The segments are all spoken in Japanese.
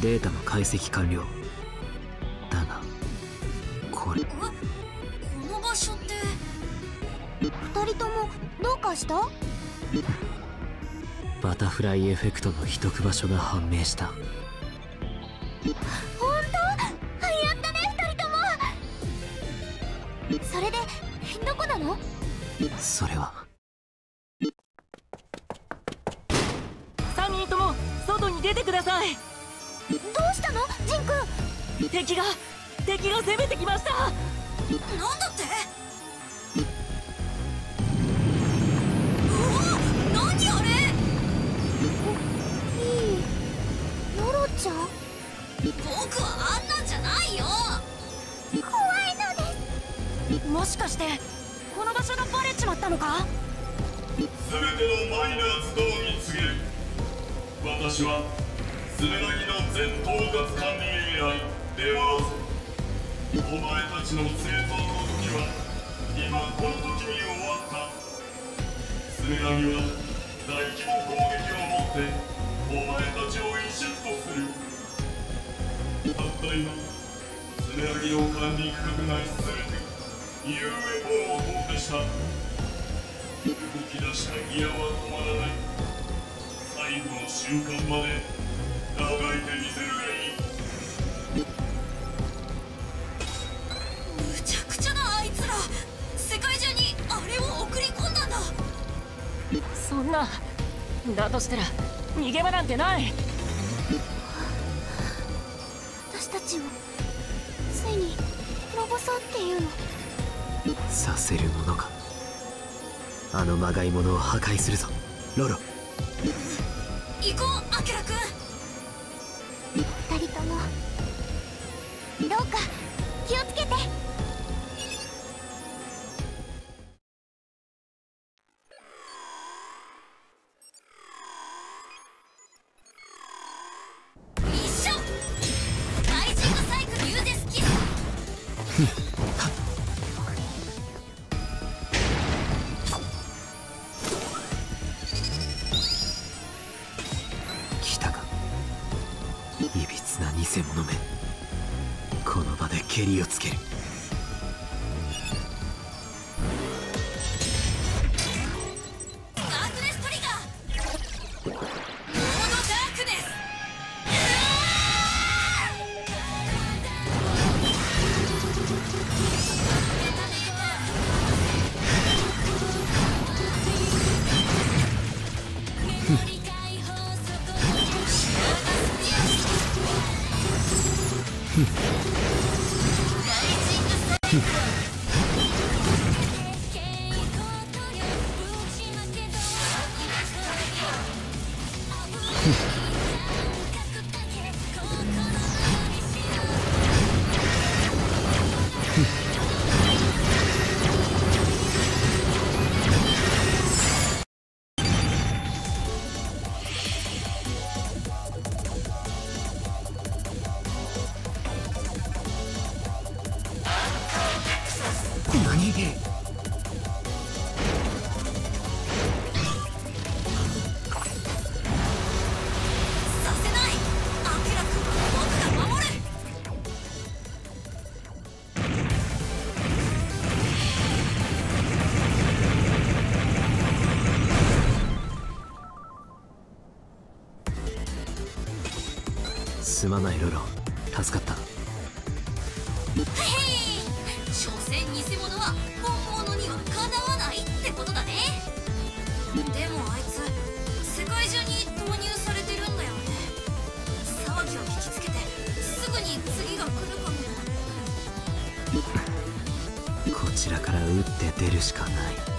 データの解析完了。だがこれ。えこの場所って二人ともどうかした？バタフライエフェクトの秘匿場所が判明した。本当？やったね二人とも。それでどこなの？それは。3人とも外に出てくださいどうしたのジンくん？敵が敵が攻めてきました。なんだって？うわ何あれ？いいヨロちゃん？僕はあんなんじゃないよ。怖いのです。もしかしてこの場所がバレちまったのか？全てのマイナーズドに告げる私はスメラギの全統括管理 AI デワーズお前たちの生存の時は今この時に終わったスメラギは大規模攻撃をもってお前たちをイシュッとするたった今スメラギの管理区画内全て UFO を投下した動き出したギアは止まらない。最後の瞬間までそんな。だとしたら逃げ場なんてない。私たちをついに滅ぼそうっていうの。させるものか。あのまがいものを破壊するぞ。ロロ。行こうアキラくんどうか気をつけて。一緒。ライジングサイクルユーゼスキルつける何すまないロロ。助かった。へい所詮偽物は本物にはかなわないってことだね。でもあいつ世界中に投入されてるんだよね。騒ぎを聞きつけてすぐに次が来るかも。こちらから打って出るしかない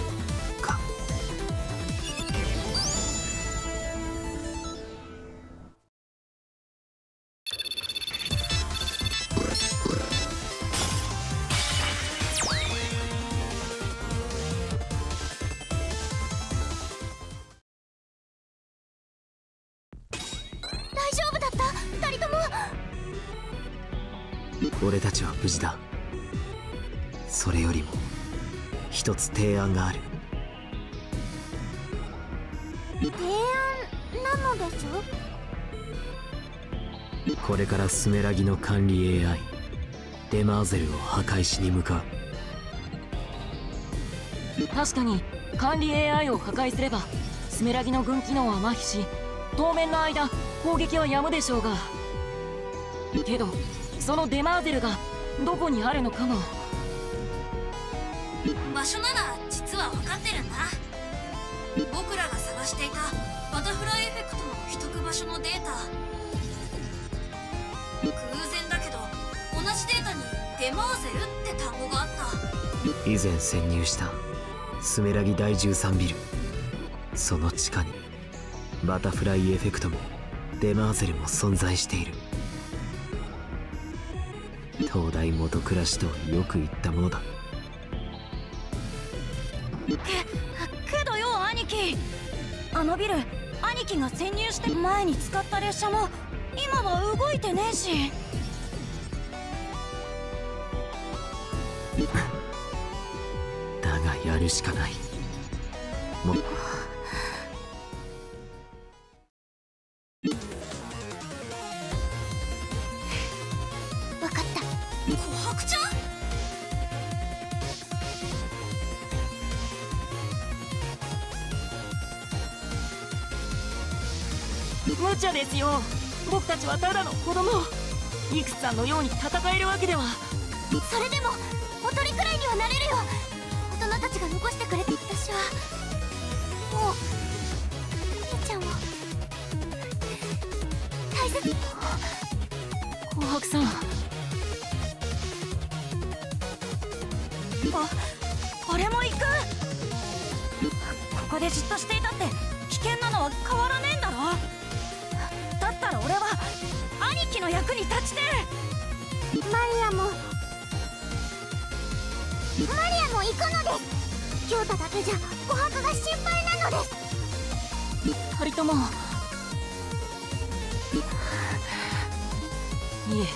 人とも。俺たちは無事だ。それよりも一つ提案がある。提案なのですこれからスメラギの管理 AI デマーゼルを破壊しに向かう。確かに管理 AI を破壊すればスメラギの軍機能は麻痺し当面の間攻撃はやむでしょうがけどそのデマーゼルがどこにあるのかも。場所なら実は分かってるんだ。僕らが探していたバタフライエフェクトの秘匿場所のデータ。偶然だけど同じデータにデマーゼルって単語があった。以前潜入したスメラギ第13ビル。その地下にバタフライエフェクトもデマーゼルも存在している東大元暮らしとはよく言ったものだ。けけどよ兄貴。あのビル兄貴が潜入して前に使った列車も今は動いてねえし。だがやるしかない。もわ無茶ですよ。僕たちはただの子供。イクスさんのように戦えるわけでは。それでもおとりくらいにはなれるよ。大人たちが残してくれて私は。もう兄ちゃんを大切に。紅白さん。あ俺も行く。ここでじっとしていたって危険なのは変わの役に立ちてマリアも。マリアも行くのです。京太だけじゃ琥珀が心配なのです。二人とも。いえ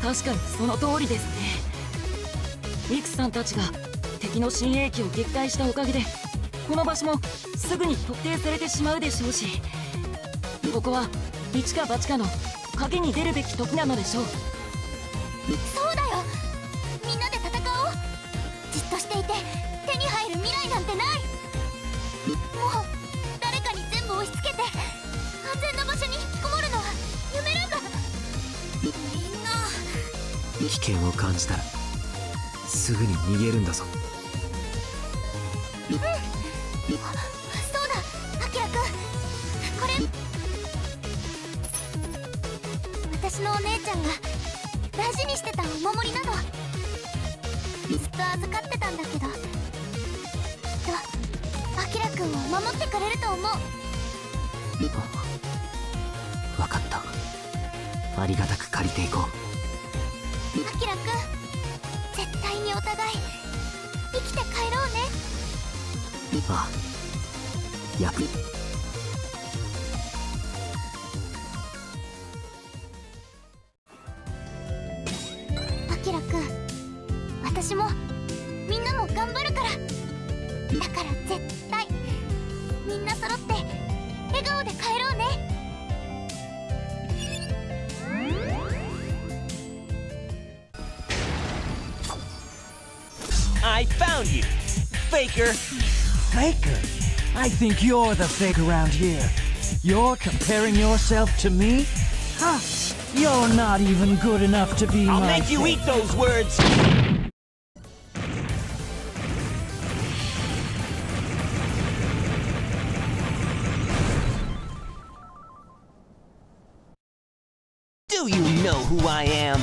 確かにその通りですね。イクスさんたちが敵の新兵器を撃退したおかげでこの場所もすぐに特定されてしまうでしょうしここは一か八かの賭けに出るべき時なのでしょう。そうだよ。みんなで戦おう。じっとしていて手に入る未来なんてない。もう誰かに全部押し付けて安全な場所に引きこもるのは夢なんだ。みんな。危険を感じたらすぐに逃げるんだぞ。そうだ私のお姉ちゃんが大事にしてたお守りなのずっと預かってたんだけど。きっとアキラくんを守ってくれると思う。分かった。ありがたく借りていこう。アキラくん絶対にお互い生きて帰ろうね。ああやっキラくん私もみんなも頑張るからだから絶対みんな揃って笑顔で帰ろうね I found you, Faker. Faker? I think you're the fake around here. You're comparing yourself to me? Huh? You're not even good enough to be I'll make you eat those words. Do you know who I am?